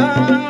Bye.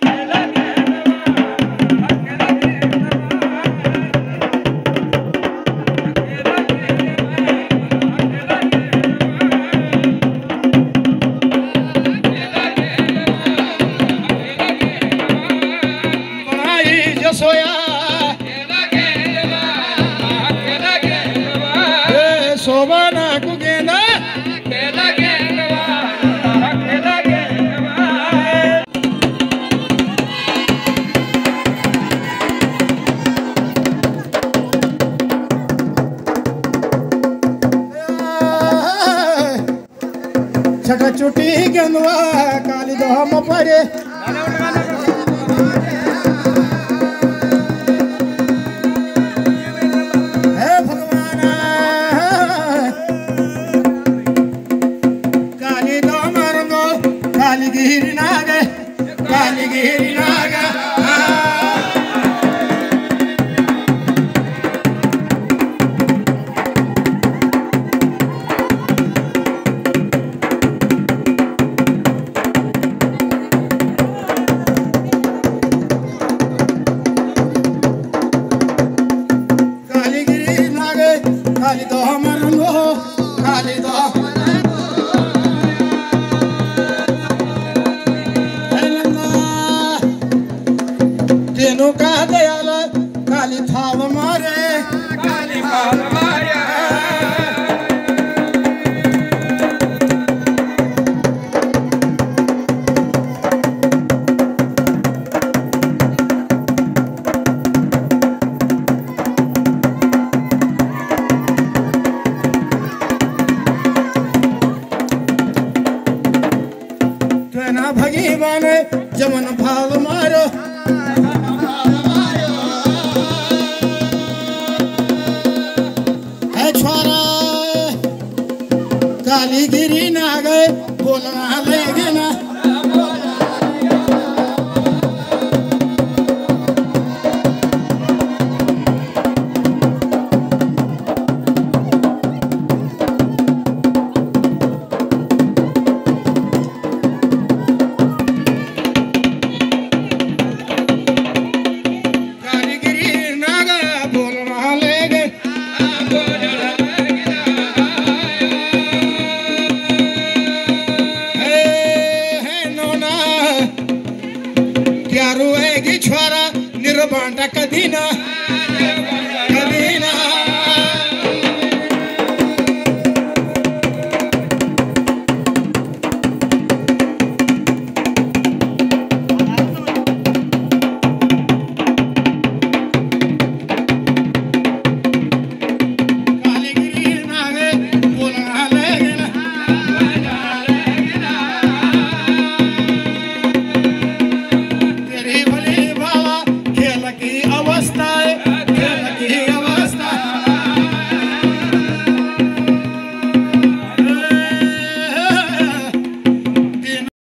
Chhath चुटी गेंदुआ काली दोहम परे। काली गिरी नाग काली गिरी नागा। दाल काली थव मां भगीवन जमन भाव मारो छोरा काली गिरी ना गए बोलना ले गए Medina. ಅವಸ್ಥಾ